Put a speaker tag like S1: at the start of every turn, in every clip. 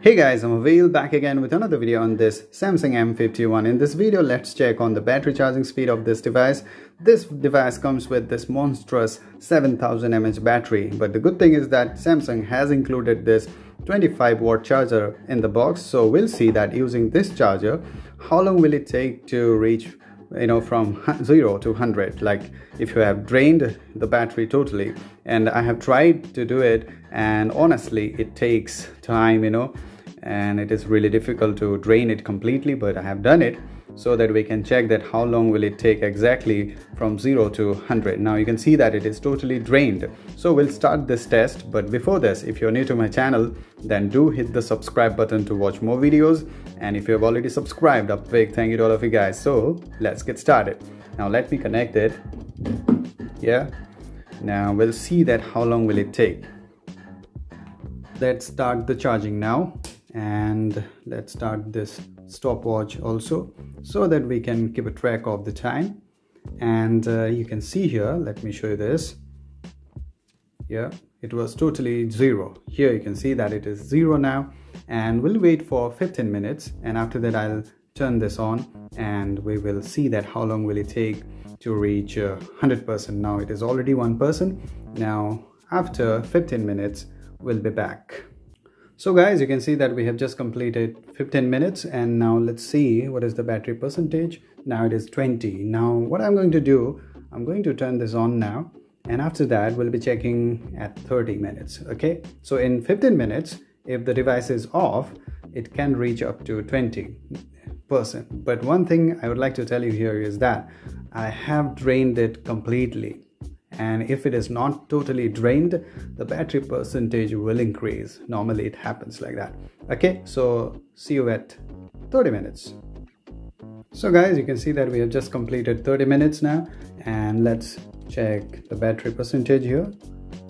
S1: Hey guys, I'm Habil back again with another video on this Samsung M51. In this video, let's check on the battery charging speed of this device. This device comes with this monstrous 7000 mAh battery, but the good thing is that Samsung has included this 25 watt charger in the box. So we'll see that using this charger, how long will it take to reach you know from 0 to 100 like if you have drained the battery totally. And i have tried to do it and honestly it takes time you know and it is really difficult to drain it completely but i have done it so that we can check that how long will it take exactly from 0 to 100 now you can see that it is totally drained. So we'll start this test but before this if you're new to my channel then do hit the subscribe button to watch more videos. And if you have already subscribed a big thank you to all of you guys. So let's get started. Now let me connect it. Yeah. Now we'll see that how long will it take. Let's start the charging now and let's start this stopwatch also so that we can keep a track of the time. And uh, you can see here let me show you this. Yeah it was totally zero. Here you can see that it is zero now. And we'll wait for 15 minutes. And after that I'll turn this on. And we will see that how long will it take to reach 100% uh, now it is already 1% person. now after 15 minutes we'll be back so guys, you can see that we have just completed 15 minutes and now let's see what is the battery percentage. Now it is 20. Now what I'm going to do, I'm going to turn this on now and after that we'll be checking at 30 minutes. Okay, so in 15 minutes, if the device is off, it can reach up to 20 percent. But one thing I would like to tell you here is that I have drained it completely and if it is not totally drained the battery percentage will increase. Normally it happens like that. Okay so see you at 30 minutes. So guys you can see that we have just completed 30 minutes now. And let's check the battery percentage here.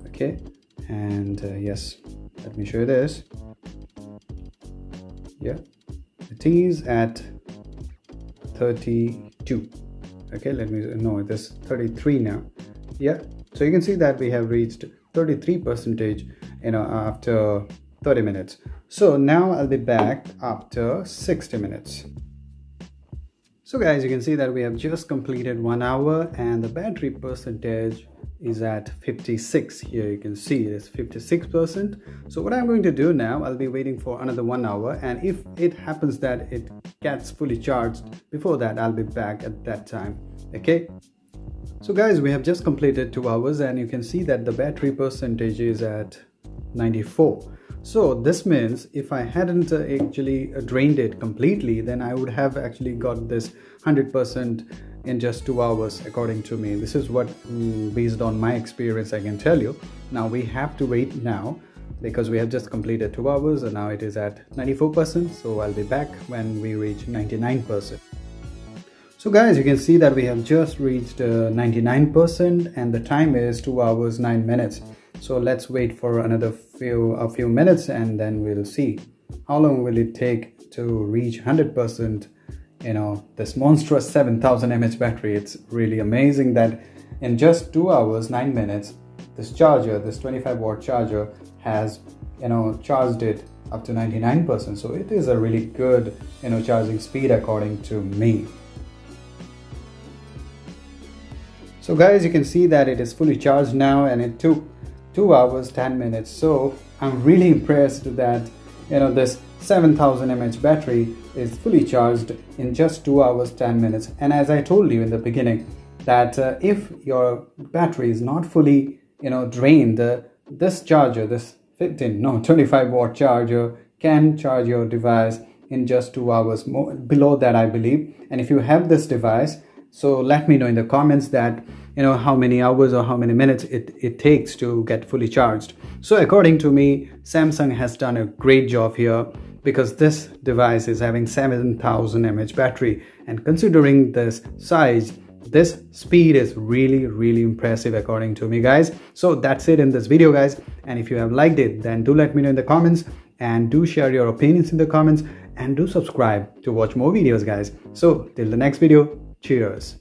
S1: Okay and uh, yes let me show you this. Yeah it is at 32 okay let me know this 33 now yeah. So you can see that we have reached 33 percentage you know after 30 minutes. So now i'll be back after 60 minutes. So guys you can see that we have just completed one hour and the battery percentage is at 56 here you can see it is 56 percent. So what i'm going to do now i'll be waiting for another one hour. And if it happens that it gets fully charged before that i'll be back at that time. Okay so guys, we have just completed two hours and you can see that the battery percentage is at 94. So this means if I hadn't uh, actually uh, drained it completely, then I would have actually got this 100% in just two hours according to me. This is what mm, based on my experience I can tell you. Now we have to wait now because we have just completed two hours and now it is at 94%. So I'll be back when we reach 99%. So guys, you can see that we have just reached 99% uh, and the time is 2 hours 9 minutes. So let's wait for another few a few minutes and then we'll see how long will it take to reach 100% you know this monstrous 7000 mAh battery. It's really amazing that in just 2 hours 9 minutes this charger, this 25 watt charger has you know charged it up to 99%. So it is a really good you know charging speed according to me. So guys you can see that it is fully charged now and it took 2 hours 10 minutes. So I'm really impressed that you know this 7000 mAh battery is fully charged in just 2 hours 10 minutes. And as I told you in the beginning that uh, if your battery is not fully you know drained uh, this charger this 15 no 25 watt charger can charge your device in just 2 hours more below that I believe. And if you have this device so let me know in the comments that you know how many hours or how many minutes it, it takes to get fully charged. So according to me samsung has done a great job here because this device is having 7000 mAh battery. And considering this size this speed is really really impressive according to me guys. So that's it in this video guys. And if you have liked it then do let me know in the comments and do share your opinions in the comments and do subscribe to watch more videos guys. So till the next video Cheers.